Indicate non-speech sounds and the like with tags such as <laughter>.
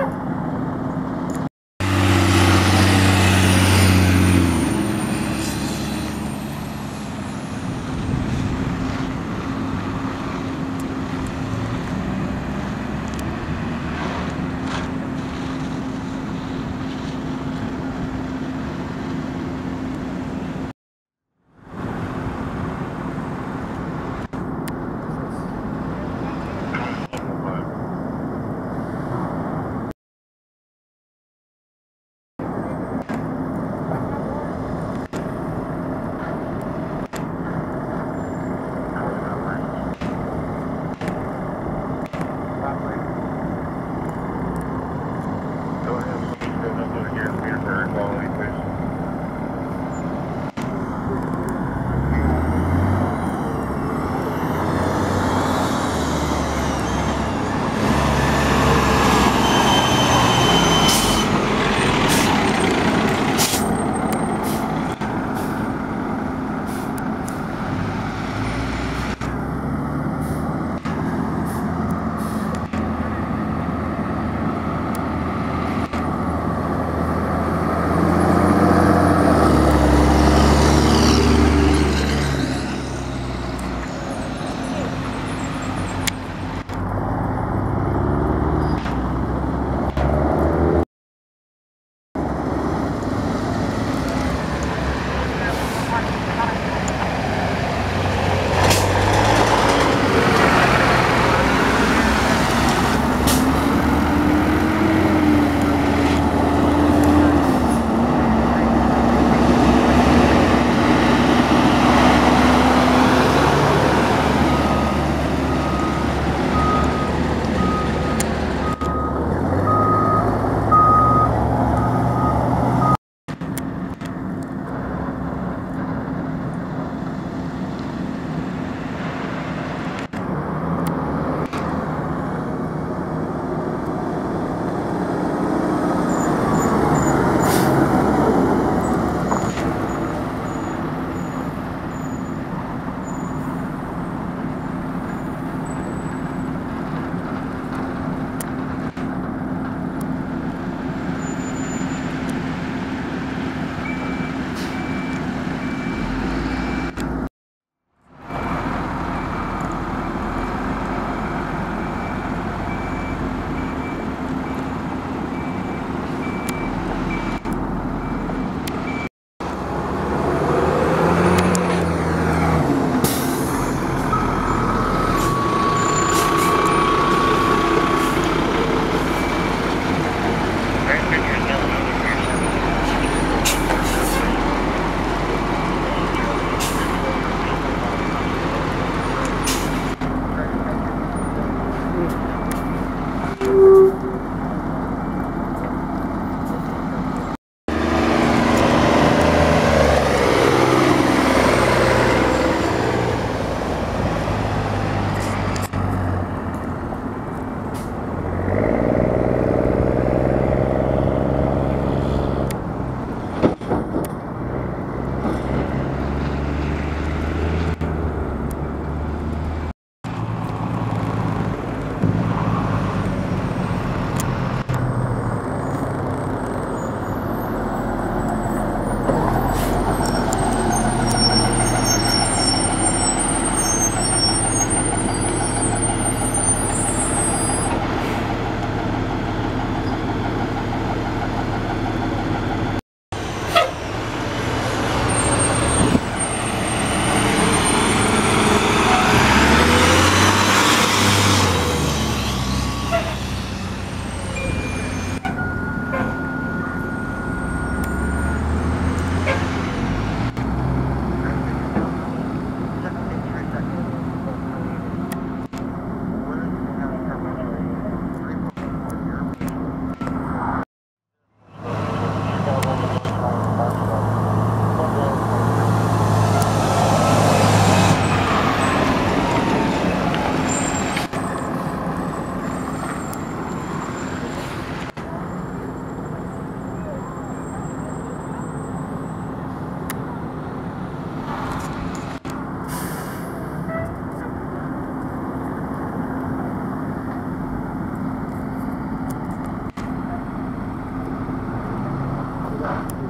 Ha! <laughs> Amen.